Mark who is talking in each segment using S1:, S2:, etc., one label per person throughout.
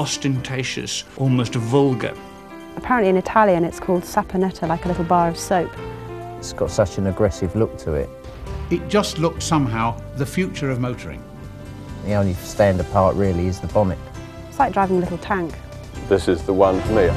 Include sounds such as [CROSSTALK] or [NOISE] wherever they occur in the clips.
S1: ostentatious, almost vulgar.
S2: Apparently in Italian it's called saponetta, like a little bar of soap.
S3: It's got such an aggressive look to it.
S4: It just looked somehow the future of motoring.
S3: The only stand apart really is the bonnet.
S2: It's like driving a little tank.
S5: This is the one for me.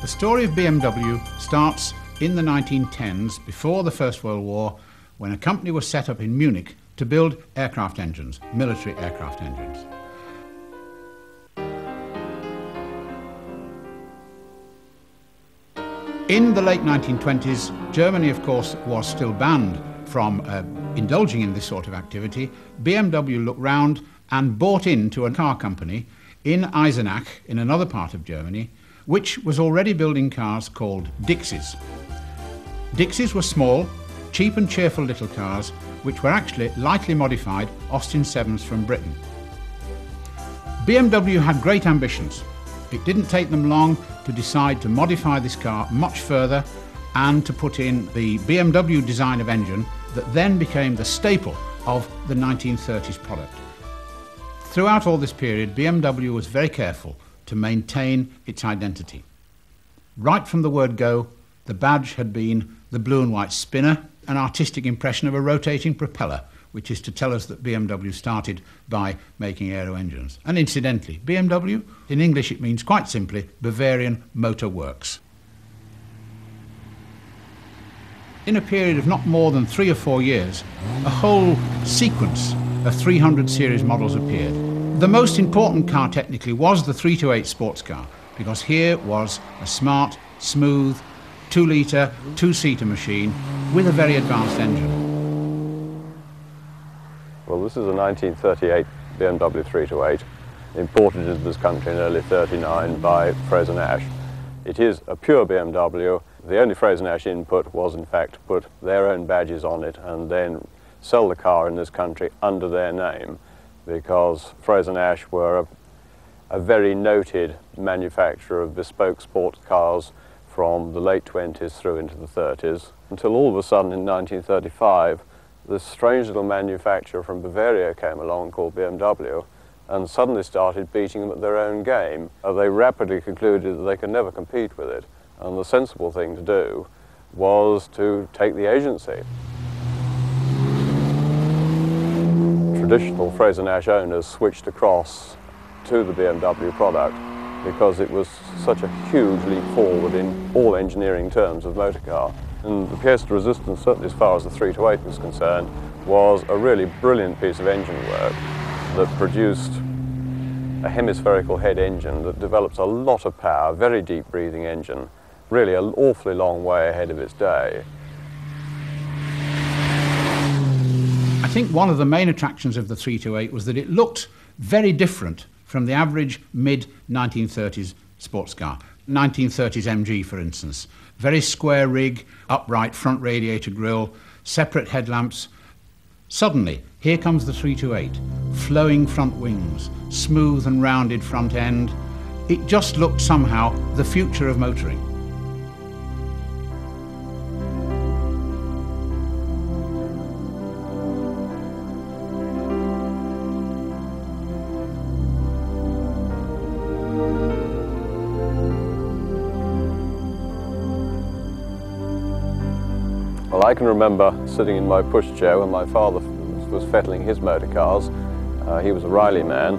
S4: The story of BMW starts in the 1910s, before the First World War, when a company was set up in Munich to build aircraft engines, military aircraft engines. In the late 1920s, Germany, of course, was still banned from uh, indulging in this sort of activity. BMW looked round and bought into a car company in Eisenach, in another part of Germany, which was already building cars called Dixies. Dixies were small, cheap and cheerful little cars which were actually lightly modified Austin 7s from Britain. BMW had great ambitions. It didn't take them long to decide to modify this car much further and to put in the BMW design of engine that then became the staple of the 1930s product. Throughout all this period, BMW was very careful to maintain its identity. Right from the word go, the badge had been the blue and white spinner, an artistic impression of a rotating propeller, which is to tell us that BMW started by making aero engines. And incidentally, BMW, in English it means quite simply Bavarian Motor Works. In a period of not more than three or four years, a whole sequence of 300 series models appeared. The most important car technically was the 328 sports car because here was a smart, smooth, 2 litre, 2 seater machine with a very advanced engine.
S5: Well, this is a 1938 BMW 328 imported into this country in early 39 by Frazer-Nash. It is a pure BMW. The only Frazer-Nash input was in fact put their own badges on it and then sell the car in this country under their name because Frazer-Nash were a, a, very noted manufacturer of bespoke sports cars from the late 20s through into the 30s, until all of a sudden in 1935, this strange little manufacturer from Bavaria came along called BMW and suddenly started beating them at their own game. They rapidly concluded that they could never compete with it, and the sensible thing to do was to take the agency. traditional Frazer-Nash owners switched across to the BMW product because it was such a huge leap forward in all engineering terms of motor car. And the pièce de resistance, certainly as far as the 328 was concerned, was a really brilliant piece of engine work that produced a hemispherical head engine that develops a lot of power, very deep breathing engine, really an awfully long way ahead of its day.
S4: I think one of the main attractions of the 328 was that it looked very different from the average mid 1930s sports car. 1930s MG, for instance. Very square rig, upright front radiator grille, separate headlamps. Suddenly, here comes the 328, flowing front wings, smooth and rounded front end. It just looked somehow the future of motoring.
S5: I can remember sitting in my pushchair when my father was fettling his motor cars. Uh, he was a Riley man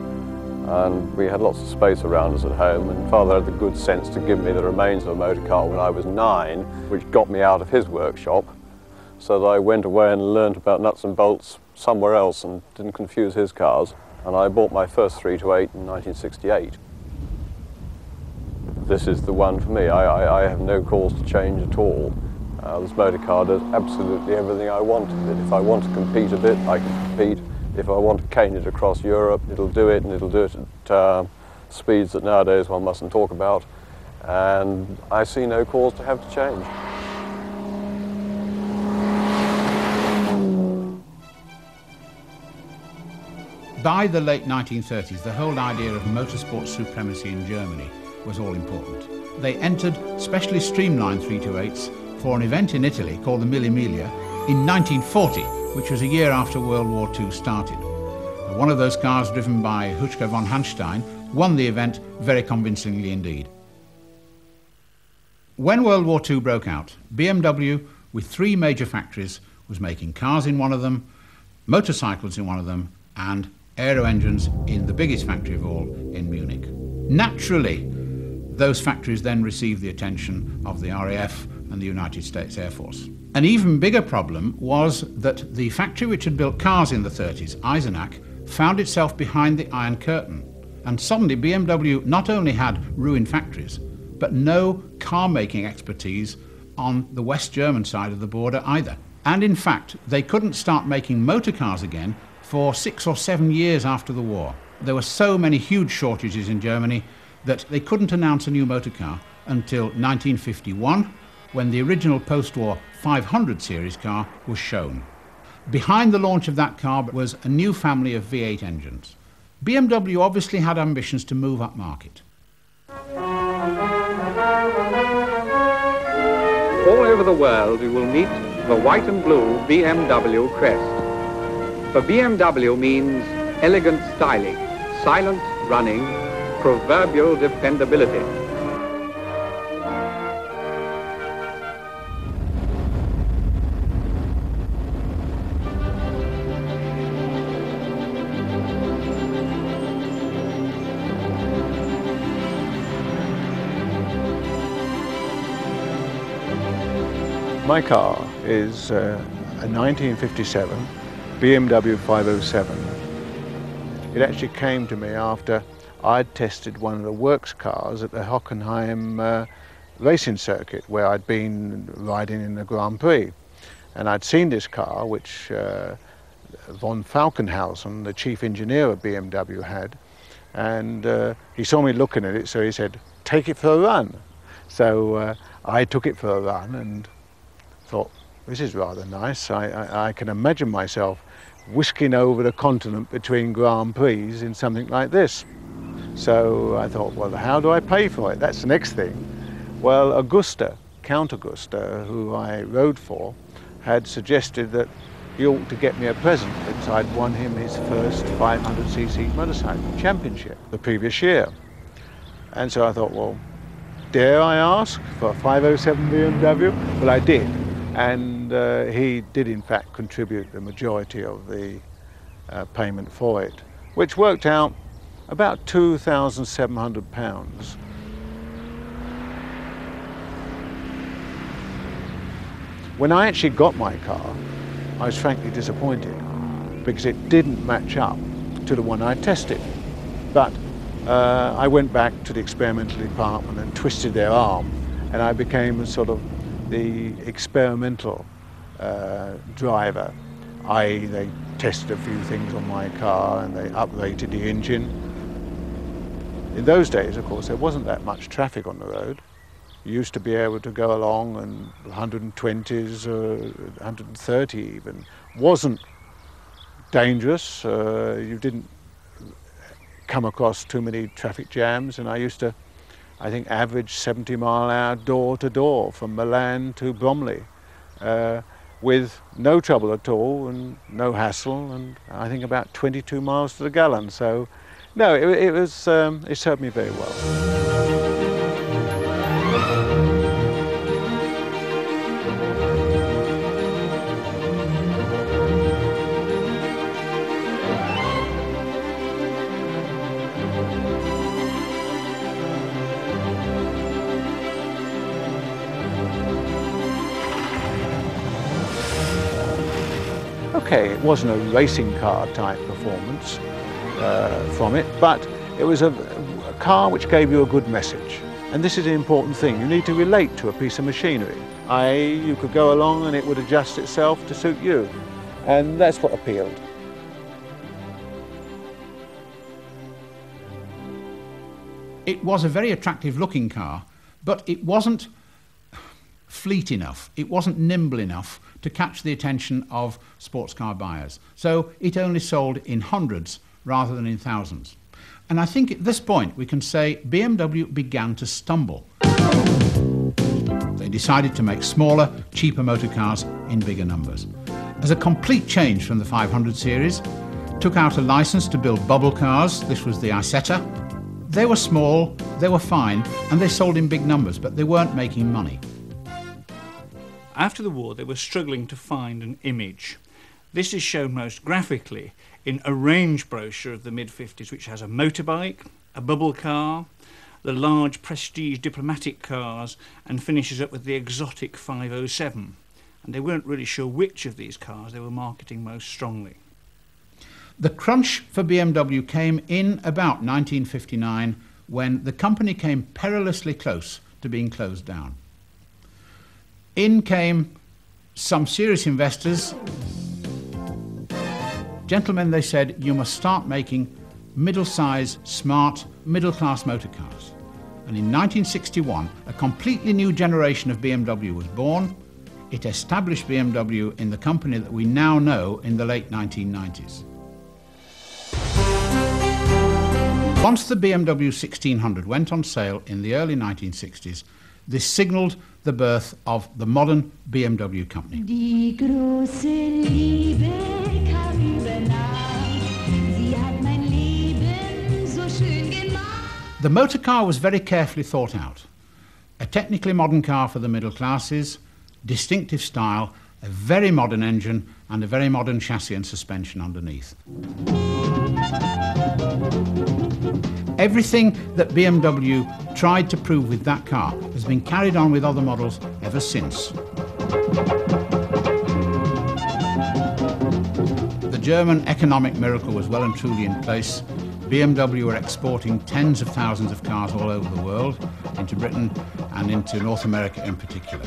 S5: and we had lots of space around us at home and father had the good sense to give me the remains of a motor car when I was nine, which got me out of his workshop so that I went away and learned about nuts and bolts somewhere else and didn't confuse his cars. And I bought my first 328 in 1968. This is the one for me. I, I, I have no cause to change at all. Uh, this motor car does absolutely everything I want. If I want to compete a bit, I can compete. If I want to cane it across Europe, it'll do it, and it'll do it at uh, speeds that nowadays one mustn't talk about. And I see no cause to have to change.
S4: By the late 1930s, the whole idea of motorsport supremacy in Germany was all important. They entered specially streamlined 328s for an event in Italy called the Mille Miglia in 1940, which was a year after World War II started. One of those cars, driven by Huschke von Hanstein, won the event very convincingly indeed. When World War II broke out, BMW, with three major factories, was making cars in one of them, motorcycles in one of them, and aero engines in the biggest factory of all in Munich. Naturally, those factories then received the attention of the RAF and the United States Air Force. An even bigger problem was that the factory which had built cars in the 30s, Eisenach, found itself behind the Iron Curtain. And suddenly BMW not only had ruined factories, but no car making expertise on the West German side of the border either. And in fact, they couldn't start making motor cars again for six or seven years after the war. There were so many huge shortages in Germany that they couldn't announce a new motor car until 1951, when the original post war 500 series car was shown. Behind the launch of that car was a new family of V8 engines. BMW obviously had ambitions to move up market.
S1: All over the world you will meet the white and blue BMW crest. For BMW means elegant styling, silent running, proverbial dependability.
S6: My car is uh, a 1957 BMW 507. It actually came to me after I'd tested one of the works cars at the Hockenheim uh, racing circuit where I'd been riding in the Grand Prix. And I'd seen this car, which uh, von Falkenhausen, the chief engineer of BMW, had. And uh, he saw me looking at it, so he said, take it for a run. So uh, I took it for a run and thought, this is rather nice. I, I, I, can imagine myself whisking over the continent between Grand Prix in something like this. So I thought, well, how do I pay for it? That's the next thing. Well, Agusta, Count Agusta, who I rode for, had suggested that he ought to get me a present because I'd won him his first 500cc motorcycle championship the previous year. And so I thought, well, dare I ask for a 507 BMW? Well, I did and uh, he did in fact contribute the majority of the uh, payment for it, which worked out about £2,700. When I actually got my car, I was frankly disappointed because it didn't match up to the one I tested. But uh, I went back to the experimental department and twisted their arm and I became a sort of the experimental uh, driver, i.e. they tested a few things on my car and they uprated the engine. In those days, of course, there wasn't that much traffic on the road. You used to be able to go along and 120s, uh, 130 even, wasn't dangerous. Uh, you didn't come across too many traffic jams and I used to I think, average 70 mile an hour door to door from Milan to Bromley uh, with no trouble at all and no hassle and I think about 22 miles to the gallon. So, no, it, it was, um, it served me very well. Okay, it wasn't a racing car type performance uh, from it, but it was a, a car which gave you a good message. And this is an important thing. You need to relate to a piece of machinery. I, you could go along and it would adjust itself to suit you. And that's what appealed.
S4: It was a very attractive looking car, but it wasn't fleet enough. It wasn't nimble enough to catch the attention of sports car buyers. So it only sold in hundreds rather than in thousands. And I think at this point we can say BMW began to stumble. They decided to make smaller, cheaper motor cars in bigger numbers. As a complete change from the 500 series, took out a license to build bubble cars. This was the Isetta. They were small, they were fine, and they sold in big numbers, but they weren't making money.
S7: After the war, they were struggling to find an image. This is shown most graphically in a range brochure of the mid 50s, which has a motorbike, a bubble car, the large prestige diplomatic cars, and finishes up with the exotic 507. And they weren't really sure which of these cars they were marketing most strongly.
S4: The crunch for BMW came in about 1959 when the company came perilously close to being closed down. In came some serious investors. Gentlemen, they said, you must start making middle-sized, smart, middle-class motor cars. And in 1961, a completely new generation of BMW was born. It established BMW in the company that we now know in the late 1990s. Once the BMW 1600 went on sale in the early 1960s, this signalled the birth of the modern BMW company. The motor car was very carefully thought out. A technically modern car for the middle classes, distinctive style, a very modern engine, and a very modern chassis and suspension underneath. Everything that BMW tried to prove with that car has been carried on with other models ever since. The German economic miracle was well and truly in place. BMW were exporting tens of thousands of cars all over the world, into Britain and into North America in particular.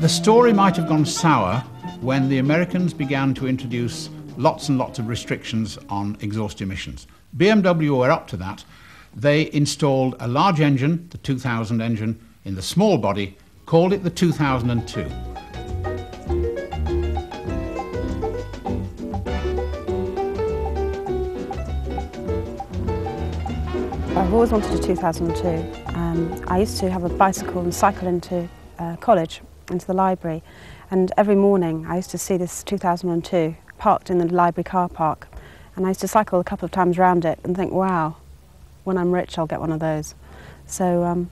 S4: The story might have gone sour when the Americans began to introduce lots and lots of restrictions on exhaust emissions. BMW were up to that. They installed a large engine, the 2000 engine, in the small body, called it the 2002.
S2: I've always wanted a 2002. Um, I used to have a bicycle and cycle into uh, college, into the library, and every morning I used to see this 2002 parked in the library car park. And I used to cycle a couple of times around it and think, wow, when I'm rich, I'll get one of those. So um,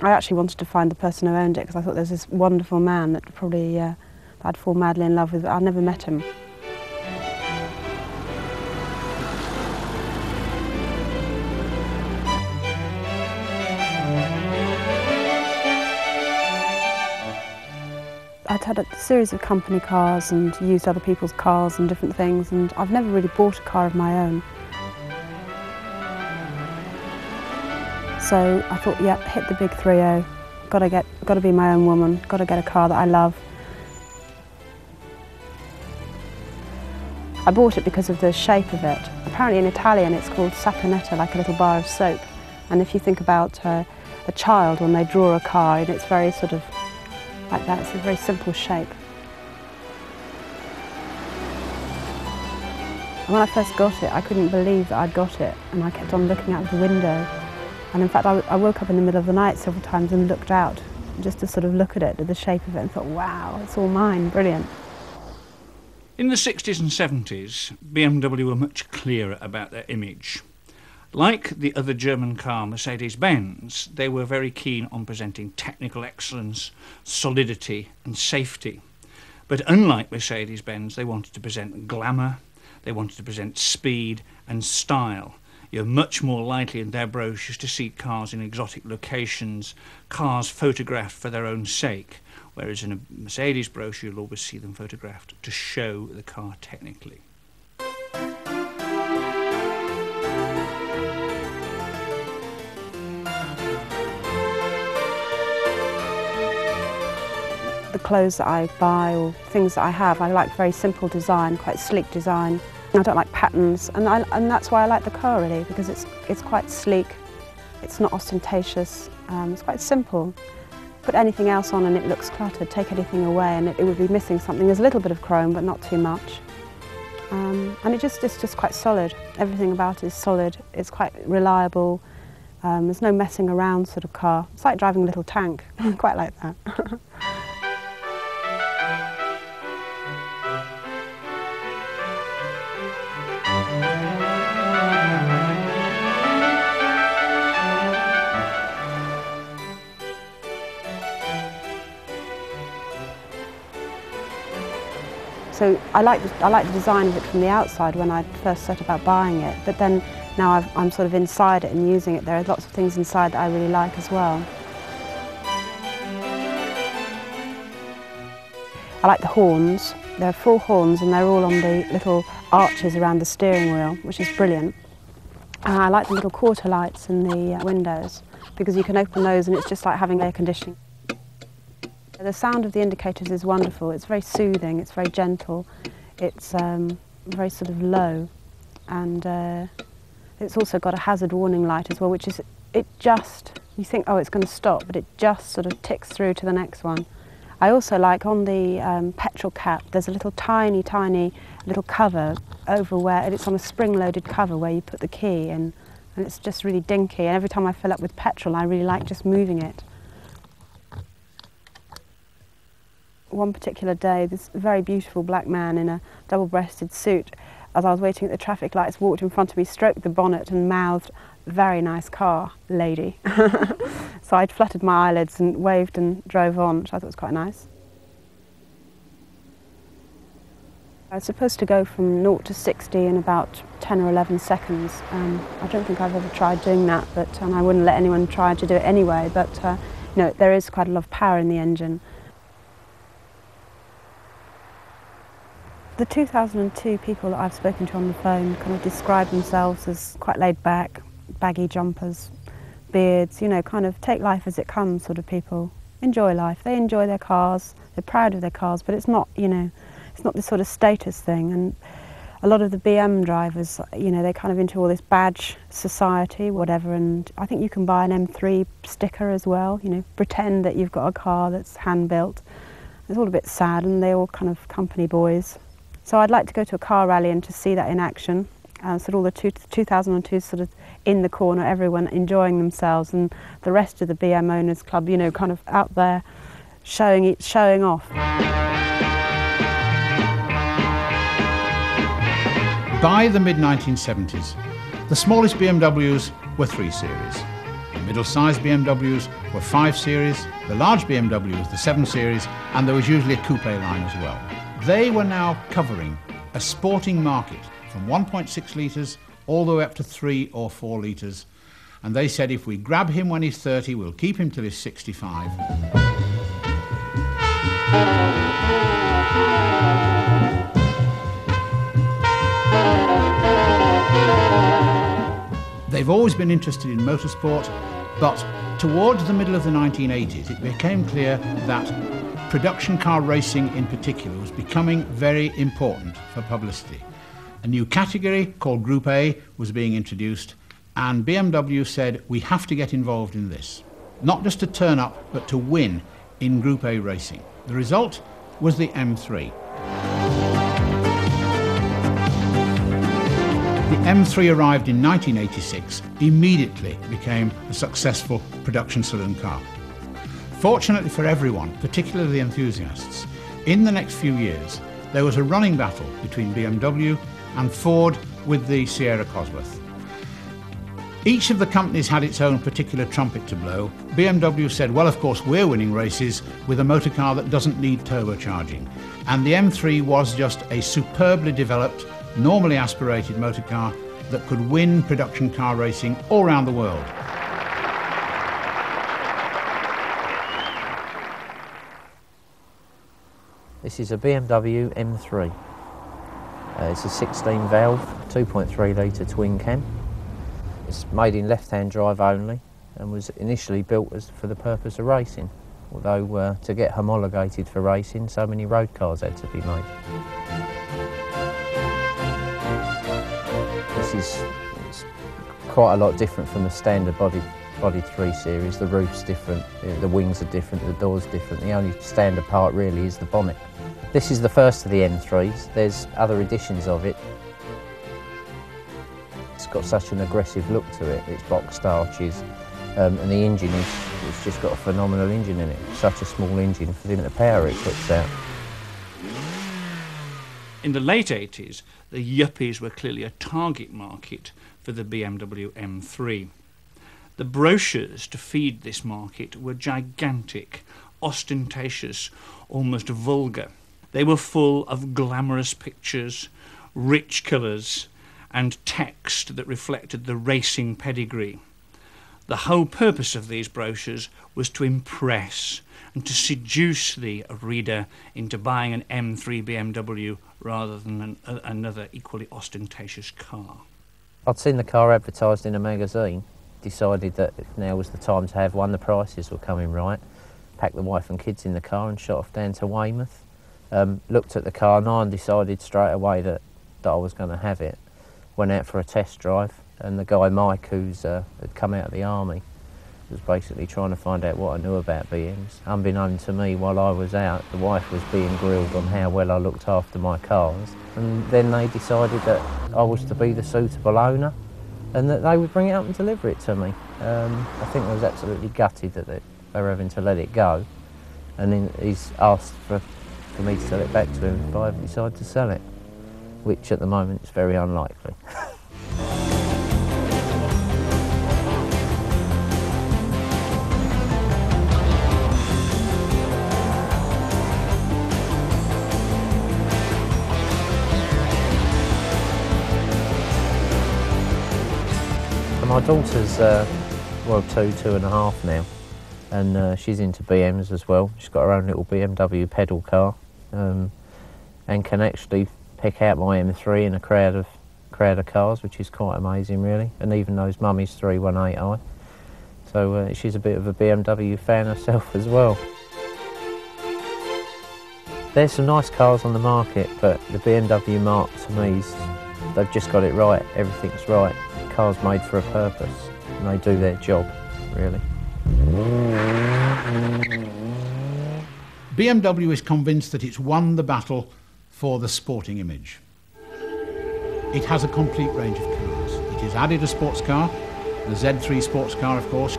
S2: I actually wanted to find the person who owned it because I thought there's this wonderful man that probably uh, I'd fall madly in love with. but I never met him. I'd had a series of company cars and used other people's cars and different things, and I've never really bought a car of my own. So I thought, yep, hit the big 3-0. Got to get, got to be my own woman. Got to get a car that I love. I bought it because of the shape of it. Apparently in Italian it's called saponetta, like a little bar of soap. And if you think about uh, a child when they draw a car, and it's very sort of like that. It's a very simple shape. When I first got it, I couldn't believe that I'd got it, and I kept on looking out the window. And in fact, I, I woke up in the middle of the night several times and looked out just to sort of look at it, at the shape of it, and thought, wow, it's all mine, brilliant.
S7: In the 60s and 70s, BMW were much clearer about their image. Like the other German car, Mercedes Benz, they were very keen on presenting technical excellence, solidity, and safety. But unlike Mercedes Benz, they wanted to present glamour, they wanted to present speed and style. You're much more likely in their brochures to see cars in exotic locations, cars photographed for their own sake, whereas in a Mercedes brochure you'll always see them photographed to show the car technically.
S2: The clothes that I buy or things that I have, I like very simple design, quite sleek design. I don't like patterns, and, I, and that's why I like the car really, because it's, it's quite sleek, it's not ostentatious, um, it's quite simple. Put anything else on and it looks cluttered, take anything away and it, it would be missing something. There's a little bit of chrome, but not too much. Um, and it just, it's just quite solid. Everything about it is solid, it's quite reliable, Um, there's no messing around sort of car. It's like driving a little tank. [LAUGHS] Quite like that. [LAUGHS] So I like, the, I like the design of it from the outside when I first set about buying it, but then now I've, I'm sort of inside it and using it, there are lots of things inside that I really like as well. I like the horns. There are four horns and they're all on the little arches around the steering wheel, which is brilliant. And I like the little quarter lights in the uh, windows because you can open those and it's just like having air conditioning. The sound of the indicators is wonderful. It's very soothing, it's very gentle, it's um, very sort of low and uh, it's also got a hazard warning light as well, which is, it just, you think, oh, it's going to stop, but it just sort of ticks through to the next one. I also like on the um, petrol cap, there's a little tiny, tiny little cover over where, and it's on a spring-loaded cover where you put the key in, and it's just really dinky. And every time I fill up with petrol, I really like just moving it. One particular day, this very beautiful black man in a double-breasted suit as I was waiting at the traffic lights, walked in front of me, stroked the bonnet and mouthed, very nice car, lady. [LAUGHS] so I fluttered my eyelids and waved and drove on, which I thought was quite nice. I was supposed to go from 0 to 60 in about 10 or 11 seconds. Um, I don't think I've ever tried doing that, but and I wouldn't let anyone try to do it anyway. But uh, you know, there is quite a lot of power in the engine. The 2002 people that I've spoken to on the phone kind of describe themselves as quite laid back, baggy jumpers, beards, you know, kind of take life as it comes sort of people. Enjoy life. They enjoy their cars, they're proud of their cars, but it's not, you know, it's not this sort of status thing. And a lot of the BM drivers, you know, they're kind of into all this badge society, whatever. And I think you can buy an M3 sticker as well, you know, pretend that you've got a car that's hand built. It's all a bit sad, and they're all kind of company boys. So I'd like to go to a car rally and to see that in action. Uh, of all the two, 2002 sort of in the corner, everyone enjoying themselves, and the rest of the BM Owners Club, you know, kind of out there showing it, showing off.
S4: By the mid 1970s, the smallest BMWs were 3 Series. The middle sized BMWs were 5 Series, the large BMW was the 7 Series, and there was usually a coupe line as well. They were now covering a sporting market from 1.6 litres all the way up to 3 or 4 litres. And they said if we grab him when he's 30, we'll keep him till he's 65. They've always been interested in motorsport, but towards the middle of the 1980s, it became clear that production car racing in particular was becoming very important for publicity. A new category called Group A was being introduced, and BMW said, we have to get involved in this. Not just to turn up, but to win in Group A racing. The result was the M3. The M3 arrived in 1986, immediately became a successful production saloon car. Fortunately for everyone, particularly the enthusiasts, in the next few years there was a running battle between BMW and Ford with the Sierra Cosworth. Each of the companies had its own particular trumpet to blow. BMW said, well, of course, we're winning races with a motor car that doesn't need turbocharging. And the M3 was just a superbly developed normally aspirated motor car that could win production car racing all around the world.
S3: This is a BMW M3. Uh, it's a 16 valve, 2.3 litre twin cam. It's made in left-hand drive only and was initially built as, for the purpose of racing. Although uh, to get homologated for racing, so many road cars had to be made. This is quite a lot different from the standard body body 3 series. The roof's different, the wings are different, the door's different. The only standard part really is the bonnet. This is the first of the M3s. There's other editions of it. It's got such an aggressive look to it. It's boxed arches, um, and the engine is it's just got a phenomenal engine in it. Such a small engine for the amount of power it puts out.
S7: In the late 80s, the yuppies were clearly a target market for the BMW M3. The brochures to feed this market were gigantic, ostentatious, almost vulgar. They were full of glamorous pictures, rich colours, and text that reflected the racing pedigree. The whole purpose of these brochures was to impress and to seduce the reader into buying an M3 BMW rather than an, a, another equally ostentatious car.
S3: I'd seen the car advertised in a magazine, decided that now was the time to have one, the prices were coming right, packed the wife and kids in the car and shot off down to Weymouth. Um, looked at the car and decided straight away that, that I was going to have it. Went out for a test drive and the guy Mike, who's uh, had come out of the army, was basically trying to find out what I knew about BMs. Unbeknown to me, while I was out, the wife was being grilled on how well I looked after my cars. And then they decided that I was to be the suitable owner and that they would bring it up and deliver it to me. Um, I think I was absolutely gutted that they they were having to let it go. And then he's asked for, for me to sell it back to him if I ever decide to sell it, which at the moment is very unlikely. [LAUGHS] my daughter's uh, well two, two and a half now, and uh, she's into BMs as well. She's got her own little BMW pedal car, um, and can actually pick out my M3 in a crowd of crowd of cars, which is quite amazing, really. And even those Mummy's 318i. So uh, she's a bit of a BMW fan herself as well. There's some nice cars on the market, but the BMW marque to me, they've just got it right. Everything's right. The car's made for a purpose, and they do their job, really.
S4: BMW is convinced that it's won the battle for the sporting image. It has a complete range of cars. It has added a sports car, the Z3 sports car, of course.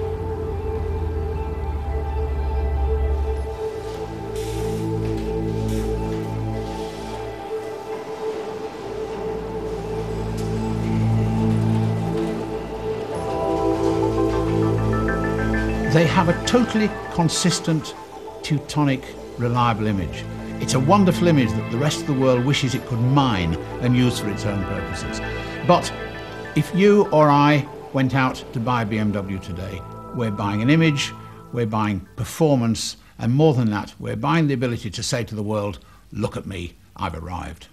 S4: They have a totally consistent, Teutonic, reliable image. It's a wonderful image that the rest of the world wishes it could mine and use for its own purposes. But if you or I went out to buy a BMW today, we're buying an image, we're buying performance, and more than that, we're buying the ability to say to the world, look at me, I've arrived.